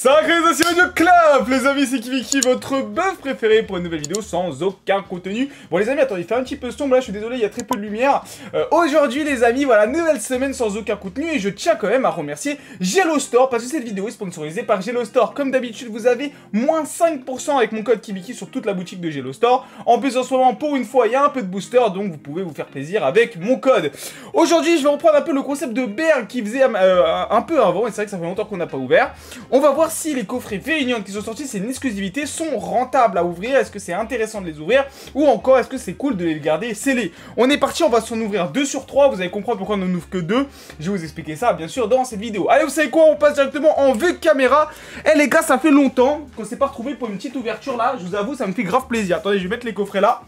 Sacralisation du club Les amis, c'est Kiviki, votre bœuf préféré pour une nouvelle vidéo sans aucun contenu. Bon les amis, attendez, il fait un petit peu sombre là, je suis désolé, il y a très peu de lumière. Euh, Aujourd'hui les amis, voilà, nouvelle semaine sans aucun contenu et je tiens quand même à remercier Jello Store parce que cette vidéo est sponsorisée par Jello Store. Comme d'habitude, vous avez moins 5% avec mon code Kiviki sur toute la boutique de Jello Store. En plus, en ce moment, pour une fois, il y a un peu de booster, donc vous pouvez vous faire plaisir avec mon code. Aujourd'hui, je vais reprendre un peu le concept de Berg qui faisait euh, un peu avant, et c'est vrai que ça fait longtemps qu'on n'a pas ouvert. On va voir si les coffrets V-Union qui sont sortis, c'est une exclusivité, sont rentables à ouvrir, est-ce que c'est intéressant de les ouvrir, ou encore est-ce que c'est cool de les garder scellés. On est parti, on va s'en ouvrir 2 sur 3, vous allez comprendre pourquoi on n'en ouvre que 2, je vais vous expliquer ça bien sûr dans cette vidéo. Allez, vous savez quoi, on passe directement en vue caméra. Eh les gars, ça fait longtemps qu'on s'est pas retrouvé pour une petite ouverture là, je vous avoue, ça me fait grave plaisir. Attendez, je vais mettre les coffrets là.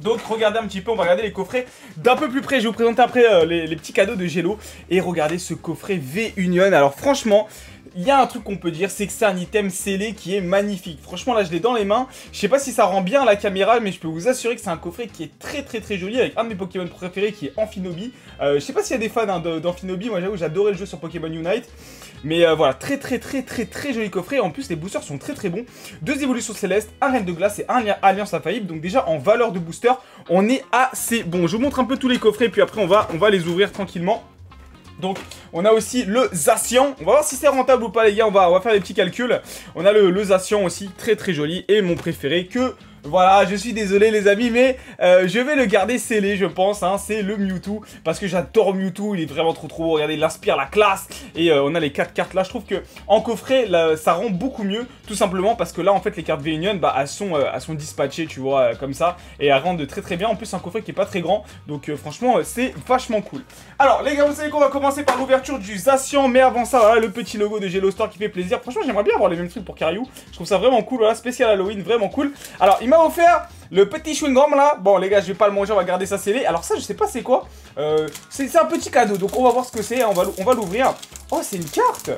Donc regardez un petit peu, on va regarder les coffrets d'un peu plus près. Je vais vous présenter après euh, les, petits cadeaux de Jello. Et regardez ce coffret V-Union. Alors franchement, il y a un truc qu'on peut dire, c'est que c'est un item scellé qui est magnifique. Franchement, là, je l'ai dans les mains. Je sais pas si ça rend bien la caméra, mais je peux vous assurer que c'est un coffret qui est très très très joli avec un de mes Pokémon préférés qui est Amphinobi. Euh, je sais pas s'il y a des fans hein, d'Amphinobi. Moi, j'avoue, j'adorais le jeu sur Pokémon Unite. Mais euh, voilà, très très très très très joli coffret. En plus, les boosters sont très très bons. Deux évolutions célestes, un reine de glace et un Alliance infaillible. Donc déjà, en valeur de booster, on est assez bon. Je vous montre un peu tous les coffrets, puis après, on va, on va les ouvrir tranquillement. Donc, on a aussi le Zacian. On va voir si c'est rentable ou pas, les gars. On va, faire des petits calculs. On a le Zacian aussi, très très joli. Et mon préféré que voilà, je suis désolé les amis, mais euh, je vais le garder scellé, je pense, hein, c'est le Mewtwo, parce que j'adore Mewtwo, il est vraiment trop trop beau, regardez, il inspire la classe, et euh, on a les 4 cartes là, je trouve que en coffret, ça rend beaucoup mieux, tout simplement parce que là, en fait, les cartes V-Union, bah, euh, elles sont dispatchées, tu vois, comme ça, et elles rendent très très bien, en plus, un coffret qui est pas très grand, donc franchement, c'est vachement cool. Alors, les gars, vous savez qu'on va commencer par l'ouverture du Zacian, mais avant ça, voilà, le petit logo de Jello Store qui fait plaisir, franchement, j'aimerais bien avoir les mêmes trucs pour Caryou, je trouve ça vraiment cool, voilà, spécial Halloween, vraiment cool. Alors, il m'a offert le petit chewing-gum là. Bon les gars, je vais pas le manger, on va garder ça scellé. Alors ça, je sais pas c'est quoi. Euh, c'est un petit cadeau, donc on va voir ce que c'est. On va, on va l'ouvrir. Oh, c'est une carte.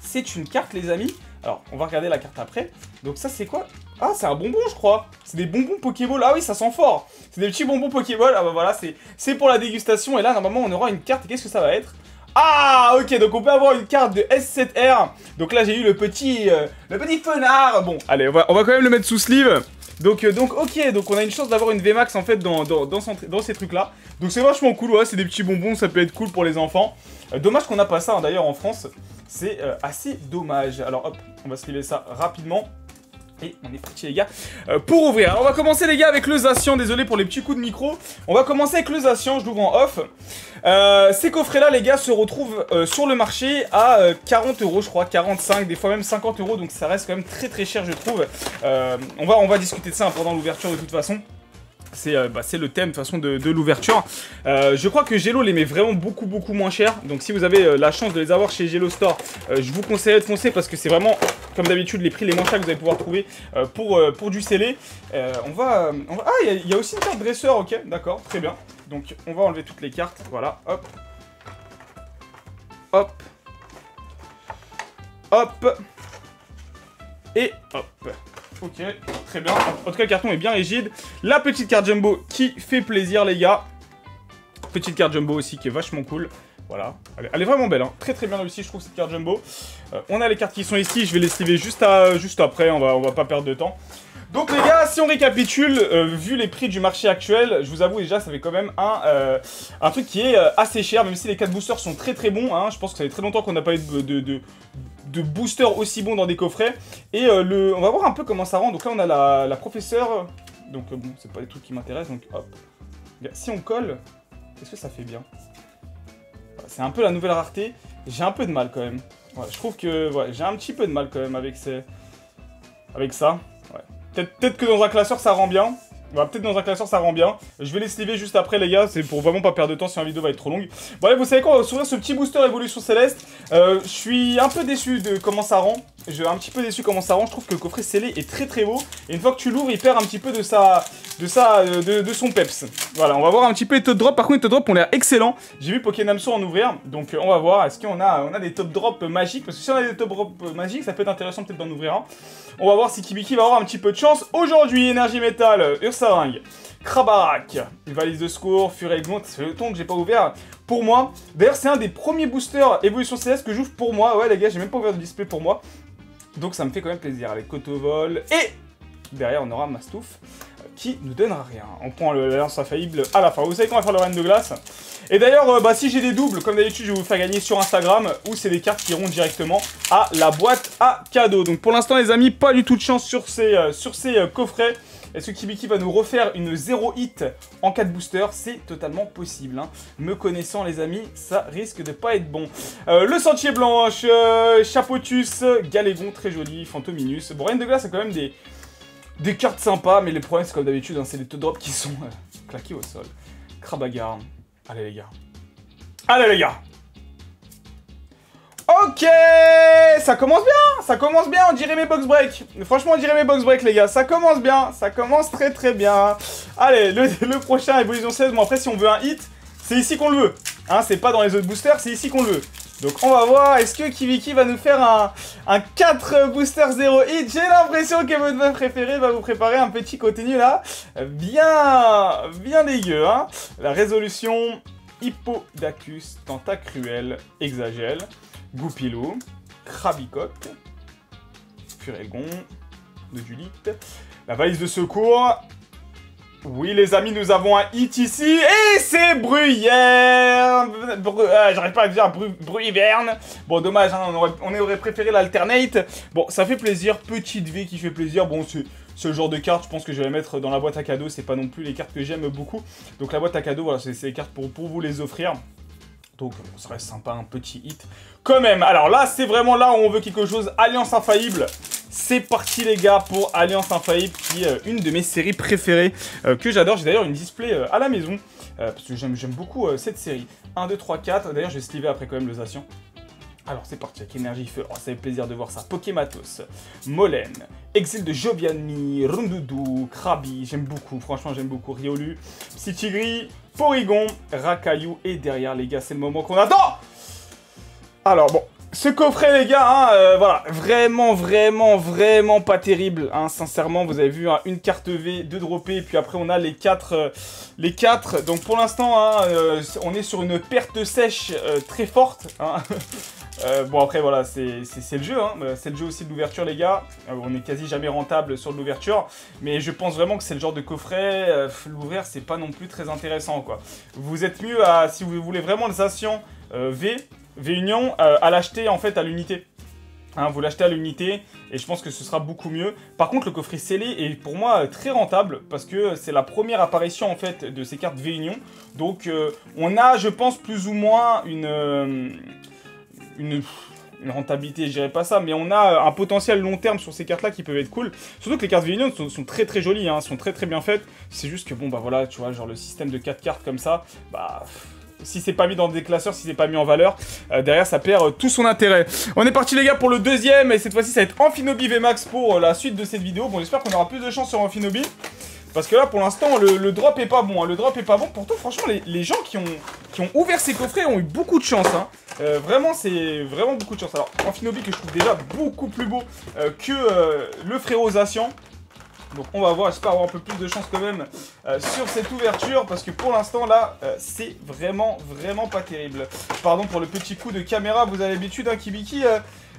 C'est une carte les amis. Alors, on va regarder la carte après. Donc ça, c'est quoi? Ah, c'est un bonbon, je crois. C'est des bonbons Pokéball. Ah oui, ça sent fort. C'est des petits bonbons Pokéball. Ah bah voilà, c'est pour la dégustation. Et là, normalement, on aura une carte. Qu'est-ce que ça va être? Ah ok donc on peut avoir une carte de S7R Donc là j'ai eu le petit euh, le petit fenard Bon allez on va, on va quand même le mettre sous sleeve donc, euh, donc ok, donc on a une chance d'avoir une VMAX en fait dans, dans, dans, ces trucs là. Donc c'est vachement cool, ouais, c'est des petits bonbons, ça peut être cool pour les enfants. Euh, dommage qu'on n'a pas ça hein, d'ailleurs en France, c'est assez dommage. Alors hop, on va se ça rapidement. On est parti les gars euh, pour ouvrir. On va commencer les gars avec le Zacian, désolé pour les petits coups de micro. On va commencer avec le Zacian, je l'ouvre en off. Euh, ces coffrets là les gars se retrouvent euh, sur le marché à 40 euros je crois, 45, des fois même 50 euros. Donc ça reste quand même très très cher je trouve. on, va, discuter de ça pendant l'ouverture de toute façon. Euh, bah, c'est le thème de façon de, l'ouverture. Je crois que Gelo les met vraiment beaucoup beaucoup moins cher. Donc si vous avez la chance de les avoir chez Gelo Store, je vous conseille de foncer parce que c'est vraiment, comme d'habitude, les prix les moins chers que vous allez pouvoir trouver pour, pour du scellé. on, va, Ah, il y, a aussi une carte dresseur, ok, d'accord, très bien. Donc on va enlever toutes les cartes, voilà, hop. Hop. Hop. Et hop. Ok, très bien. En tout cas, le carton est bien rigide. La petite carte jumbo qui fait plaisir, les gars. Petite carte jumbo aussi qui est vachement cool. Voilà, elle est vraiment belle, hein. très très bien réussie je trouve cette carte jumbo. Euh, on a les cartes qui sont ici, je vais les sliver juste, après, on va, pas perdre de temps. Donc les gars, si on récapitule, euh, vu les prix du marché actuel, je vous avoue déjà, ça fait quand même un, euh, truc qui est assez cher, même si les 4 boosters sont très très bons. Hein. je pense que ça fait très longtemps qu'on n'a pas eu de, de, boosters aussi bons dans des coffrets. Et le, on va voir un peu comment ça rend. Donc là, on a la, la professeure. Donc bon, c'est pas des trucs qui m'intéressent. Donc hop. Si on colle, est-ce que ça fait bien? C'est un peu la nouvelle rareté. J'ai un peu de mal quand même. je trouve que j'ai un petit peu de mal quand même avec, ces... avec ça. Peut-être que dans un classeur, ça rend bien. Peut-être dans un classeur ça rend bien. Je vais les sliver juste après les gars, c'est pour vraiment pas perdre de temps si la vidéo va être trop longue. Bon vous savez quoi, on va ce petit booster Évolution Céleste. Euh, je suis un peu déçu de comment ça rend. Je suis un petit peu déçu comment ça rend. Je trouve que le coffret scellé est très très beau. Et une fois que tu l'ouvres, il perd un petit peu de sa, de sa, euh, de, son peps. Voilà, on va voir un petit peu les top drops. Par contre, les top drops ont l'air excellents. J'ai vu Pokénamso en ouvrir, donc euh, on va voir. Est-ce qu'on a, on a des top drops magiques? Parce que si on a des top drops magiques, ça peut être intéressant peut-être d'en ouvrir un. On va voir si Kibiki va avoir un petit peu de chance. Aujourd'hui, énergie métal, Ursaring. Krabarak, valise de secours, Furégon, ça fait longtemps que j'ai pas ouvert pour moi. D'ailleurs, c'est un des premiers boosters Évolution CS que j'ouvre pour moi. Ouais, les gars, j'ai même pas ouvert de display pour moi. Donc ça me fait quand même plaisir. Allez, Cotovol. Et derrière, on aura Mastouf euh, qui nous donnera rien. On prend le lance infaillible à la fin. Vous savez qu'on va faire le reine de glace. Et d'ailleurs, euh, bah, si j'ai des doubles, comme d'habitude, je vais vous faire gagner sur Instagram, ou c'est des cartes qui iront directement à la boîte à cadeaux. Donc pour l'instant, les amis, pas du tout de chance sur ces, euh, sur ces coffrets. Est-ce que Kibiki va nous refaire une 0 hit en 4 boosters C'est totalement possible. Hein. Me connaissant, les amis, ça risque de pas être bon. Euh, le Sentier Blanche, euh, Chapotus, Galégon, très joli, Fantominus. Bon, de Glace a quand même des, cartes sympas, mais les problèmes, c'est comme d'habitude, hein, c'est les drops qui sont euh, claqués au sol. Crabagar. Allez, les gars. Allez, les gars Ok Ça commence bien Ça commence bien, on dirait mes box break. Franchement, on dirait mes box break, les gars. Ça commence bien. Ça commence très très bien. Allez, le, prochain Evolution 16. Bon, après, si on veut un hit, c'est ici qu'on le veut. Hein, c'est pas dans les autres boosters, c'est ici qu'on le veut. Donc on va voir, est-ce que Kiviki va nous faire un, un 4 booster 0 hit? J'ai l'impression que votre meuf préférée va vous préparer un petit contenu là, bien, bien dégueu. Hein La résolution Hippodacus Tentacruel Exagèle. Goupilou, Krabicoque, Furégon, Nodulite, la valise de secours. Oui, les amis, nous avons un hit ici, et c'est Bruyère ah, J'arrive pas à dire Bru Bruyverne. Bon, dommage, hein, on, aurait, préféré l'alternate. Bon, ça fait plaisir, petite V qui fait plaisir. Bon, ce genre de cartes, je pense que je vais mettre dans la boîte à cadeaux. C'est pas non plus les cartes que j'aime beaucoup. Donc la boîte à cadeaux, voilà, c'est les cartes pour vous les offrir. Donc ça reste sympa, un petit hit. Quand même, alors là, c'est vraiment là où on veut quelque chose. Alliance Infaillible. C'est parti les gars pour Alliance Infaillible, qui est euh, une de mes séries préférées, euh, que j'adore. J'ai d'ailleurs une display euh, à la maison, parce que j'aime beaucoup cette série. 1, 2, 3, 4. D'ailleurs, je vais sliver après quand même le Zation. Alors c'est parti avec Énergie Feu, oh, ça fait plaisir de voir ça. Pokématos, Molen, Exil de Joviani, Rundudu, Krabi, j'aime beaucoup, franchement j'aime beaucoup. Riolu, Psychigri, Porygon, Rakayu, et derrière les gars, c'est le moment qu'on attend Alors bon, ce coffret les gars, hein, euh, voilà, vraiment, vraiment, vraiment pas terrible, hein, sincèrement, vous avez vu, hein, une carte V, deux droppés, et puis après on a les quatre, euh, les quatre, donc pour l'instant, hein, euh, on est sur une perte sèche très forte. Euh, bon après voilà, c'est le jeu, hein. Euh, c'est le jeu aussi de l'ouverture les gars. Euh, on est quasi jamais rentable sur l'ouverture, mais je pense vraiment que c'est le genre de coffret, l'ouvrir c'est pas non plus très intéressant quoi. Vous êtes mieux à, si vous voulez vraiment les actions V, V Union, à l'acheter en fait à l'unité. Hein, vous l'achetez à l'unité et je pense que ce sera beaucoup mieux. Par contre, le coffret scellé est pour moi très rentable parce que c'est la première apparition en fait de ces cartes V-Union. Donc, on a, je pense, plus ou moins une, une, rentabilité, je dirais pas ça, mais on a un potentiel long terme sur ces cartes-là qui peuvent être cool. Surtout que les cartes Villion sont, très très jolies, hein, sont très très bien faites. C'est juste que bon, bah voilà, tu vois, genre le système de 4 cartes comme ça, bah si c'est pas mis dans des classeurs, si c'est pas mis en valeur, euh, derrière ça perd euh, tout son intérêt. On est parti les gars pour le deuxième, et cette fois-ci ça va être Amphinobi VMAX pour euh, la suite de cette vidéo. Bon j'espère qu'on aura plus de chance sur Amphinobi. Parce que là, pour l'instant, le, drop est pas bon. Hein. Le drop est pas bon. Pourtant, franchement, les, gens qui ont, qui ont ouvert ces coffrets ont eu beaucoup de chance. Hein. Euh, vraiment, c'est vraiment beaucoup de chance. Alors, Amphinobi que je trouve déjà beaucoup plus beau euh, que euh, le frérosation. Donc on va voir, j'espère avoir un peu plus de chance quand même sur cette ouverture parce que pour l'instant là, c'est vraiment vraiment pas terrible. Pardon pour le petit coup de caméra, vous avez l'habitude hein, Kibiki,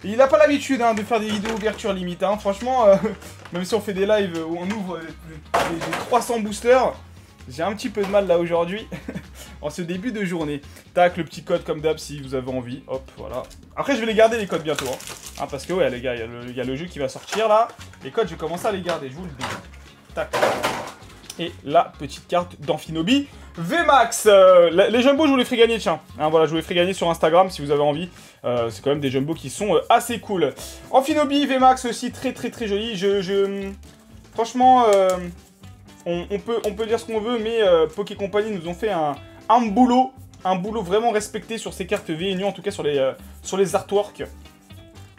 il n'a pas l'habitude hein, de faire des vidéos ouverture limite. Hein. Franchement, euh, même si on fait des lives où on ouvre des, 300 boosters, j'ai un petit peu de mal là aujourd'hui. en ce début de journée. Tac, le petit code comme d'hab si vous avez envie. Hop, voilà. Après, je vais les garder les codes bientôt. Hein. parce que ouais, les gars, il y, a le jeu qui va sortir là. Les codes, je vais commencer à les garder, je vous le dis. Tac. Et la petite carte d'Amphinobi. VMAX euh, Les jumbo, je vous les ferai gagner, tiens. Hein, voilà, je vous les ferai gagner sur Instagram si vous avez envie. Euh, c'est quand même des jumbo qui sont euh, assez cool. Amphinobi, VMAX aussi, très très très joli. Je, Franchement, on, peut, on peut dire ce qu'on veut, mais Poké Company nous ont fait un, un boulot. Un boulot vraiment respecté sur ces cartes V en tout cas sur les, sur les artworks.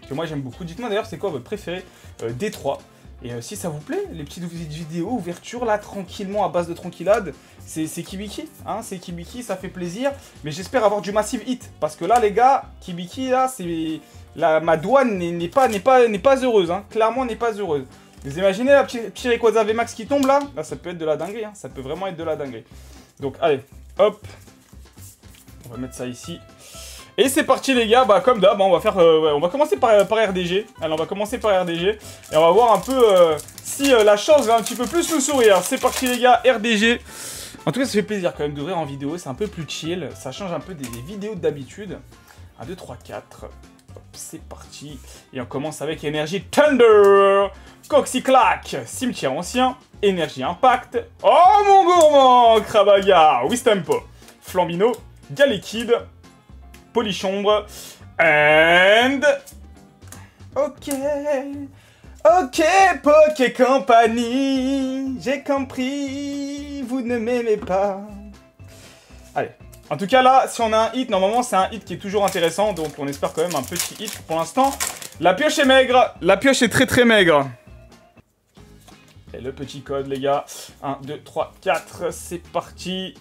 Que moi j'aime beaucoup. Dites-moi d'ailleurs, c'est quoi votre préféré D3 et euh, si ça vous plaît, les petites vidéos ouverture là, tranquillement, à base de tranquillade, c'est Kibiki, hein, c'est Kibiki, ça fait plaisir. Mais j'espère avoir du massive hit, parce que là les gars, Kibiki là, c'est... Ma douane n'est pas, pas, pas heureuse, hein, clairement n'est pas heureuse. Vous imaginez la petite Rayquaza VMAX qui tombe là? Là, ça peut être de la dinguerie, hein. ça peut vraiment être de la dinguerie. Donc, allez, hop. On va mettre ça ici. Et c'est parti les gars, bah comme d'hab, hein, on va faire, euh, on va commencer par, par, RDG. Alors on va commencer par RDG et on va voir un peu euh, si euh, la chance va un petit peu plus nous sourire. C'est parti les gars, RDG. En tout cas ça fait plaisir quand même d'ouvrir en vidéo, c'est un peu plus chill, ça change un peu des, vidéos d'habitude. 1, 2, 3, 4, c'est parti. Et on commence avec énergie Thunder, Coxyclack, Cimetière Ancien, Énergie Impact, Oh mon gourmand, Krabaga, Wistempo, Flambino, Galekid, Polychombre. And... Ok. Ok, Poké Company. J'ai compris. Vous ne m'aimez pas. Allez. En tout cas, là, si on a un hit, normalement, c'est un hit qui est toujours intéressant. Donc, on espère quand même un petit hit pour l'instant. La pioche est maigre. La pioche est très, très maigre. Le petit code, les gars. 1, 2, 3, 4. C'est parti.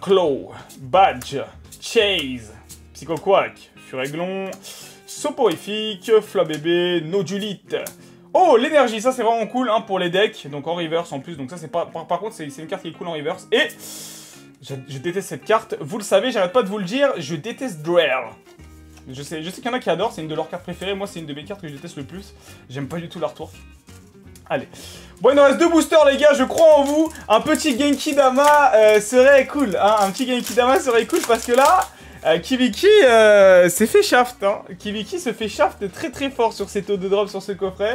Claw, Badge, Chase, Psychoquack, Furéglon, Soporifique, Flabébé, Nodulite. Oh, l'énergie, ça c'est vraiment cool hein, pour les decks, donc en reverse en plus, donc ça c'est pas... Par, contre, c'est une carte qui est cool en reverse. Et je, déteste cette carte, vous le savez, j'arrête pas de vous le dire, je déteste Drell. Je sais, je sais qu'il y en a qui adorent, c'est une de leurs cartes préférées, moi c'est une de mes cartes que je déteste le plus. J'aime pas du tout l'artwork. Allez. Bon, il nous reste deux boosters, les gars, je crois en vous. Un petit Genki Dama euh, serait cool. Hein. Un petit Genki Dama serait cool parce que là, euh, Kiviki euh, s'est fait shaft. Hein. Kiviki se fait shaft très très fort sur ses taux de drop sur ce coffret.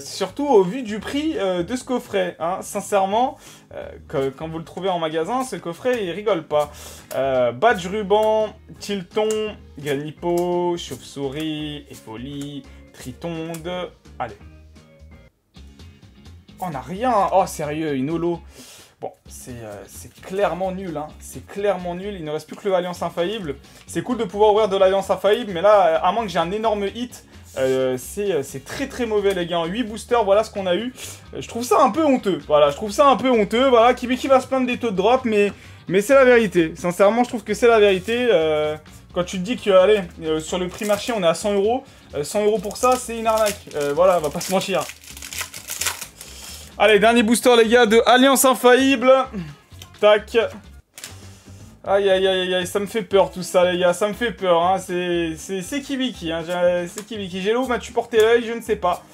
Surtout au vu du prix de ce coffret. Hein. Sincèrement, quand vous le trouvez en magasin, ce coffret, il rigole pas. badge ruban, Tilton, Ganipo, Chauve-souris, Epoli, Tritonde. Allez, on n'a rien. Oh, sérieux, une holo. Bon, euh, c'est clairement nul, hein. C'est clairement nul. Il ne reste plus que l'Alliance Infaillible. C'est cool de pouvoir ouvrir de l'Alliance Infaillible, mais là, à moins que j'ai un énorme hit, euh, euh, c'est très très mauvais, les gars. 8 boosters, voilà ce qu'on a eu. je trouve ça un peu honteux. Voilà, je trouve ça un peu honteux. Voilà, qui va se plaindre des taux de drop, mais c'est la vérité. Sincèrement, je trouve que c'est la vérité. quand tu te dis que, allez, sur le prix marché, on est à 100 euros. 100 euros pour ça, c'est une arnaque. voilà, on va pas se mentir. Allez, dernier booster, les gars, de Alliance Infaillible. Tac. Aïe, aïe, aïe, aïe, ça me fait peur tout ça, les gars, ça me fait peur, hein. C'est Kibiki, hein. C'est Kibiki. Gélo, m'as-tu porté l'œil Je ne sais pas.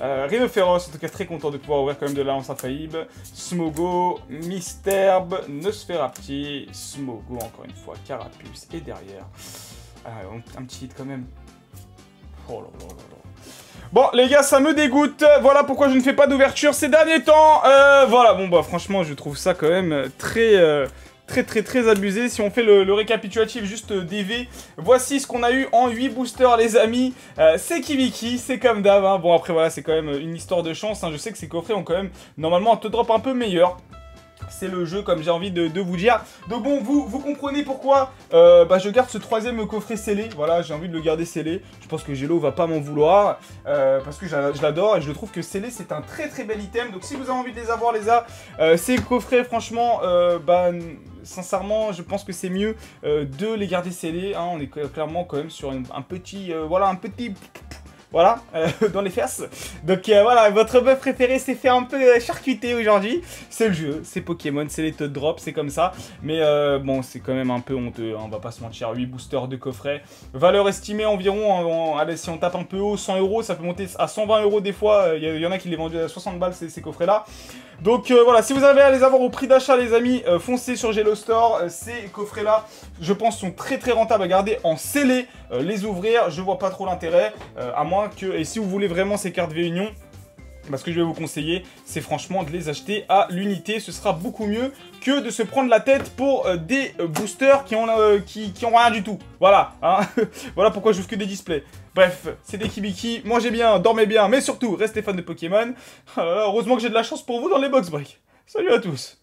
Euh, Rhinophéros, en tout cas très content de pouvoir ouvrir quand même de l'Alliance Infaillible. Smogo, Misterbe, Nosferapti, Smogo, encore une fois, Carapuce, et derrière. Ah, un petit hit quand même. Oh là là là là. Bon, les gars, ça me dégoûte. Voilà pourquoi je ne fais pas d'ouverture ces derniers temps. Euh, voilà, bon, bah, franchement, je trouve ça quand même très... Euh, très très très abusé. Si on fait le, récapitulatif juste DV, voici ce qu'on a eu en 8 boosters les amis. Euh, c'est Kiviki, c'est comme d'hab. Hein. Bon après voilà, c'est quand même une histoire de chance. Hein. Je sais que ces coffrets ont quand même normalement un te drop un peu meilleur c'est le jeu comme j'ai envie de, vous dire. Donc bon, vous, vous comprenez pourquoi euh, bah, je garde ce troisième coffret scellé. Voilà, j'ai envie de le garder scellé. Je pense que Gelo va pas m'en vouloir euh, parce que je l'adore et je trouve que scellé c'est un très très bel item. Donc si vous avez envie de les avoir les a, euh, ces coffrets franchement, bah sincèrement, je pense que c'est mieux de les garder scellés. Hein. On est clairement quand même sur un petit, voilà, un petit voilà, euh, dans les fesses. Donc euh, voilà, votre buff préféré s'est fait un peu euh, charcuter aujourd'hui. C'est le jeu, c'est Pokémon, c'est les de drop, c'est comme ça. Mais bon, c'est quand même un peu honteux, hein, on va pas se mentir. 8 boosters de coffret. Valeur estimée environ, allez, si on tape un peu haut, 100 euros, ça peut monter à 120 euros des fois. Il y, en a qui les vendent à 60 balles ces, ces coffrets-là. Donc voilà, si vous avez à les avoir au prix d'achat, les amis, foncez sur Gelo Store. ces coffrets-là, je pense, sont très très rentables à garder en scellé. les ouvrir, je vois pas trop l'intérêt, à moins que... Et si vous voulez vraiment ces cartes V-Union, bah, ce que je vais vous conseiller, c'est franchement de les acheter à l'unité. Ce sera beaucoup mieux que de se prendre la tête pour euh, des euh, boosters qui ont, euh, qui, rien du tout. Voilà, hein. voilà pourquoi je joue que des displays. Bref, c'était Kibiki, mangez bien, dormez bien, mais surtout, restez fans de Pokémon. heureusement que j'ai de la chance pour vous dans les box break. Salut à tous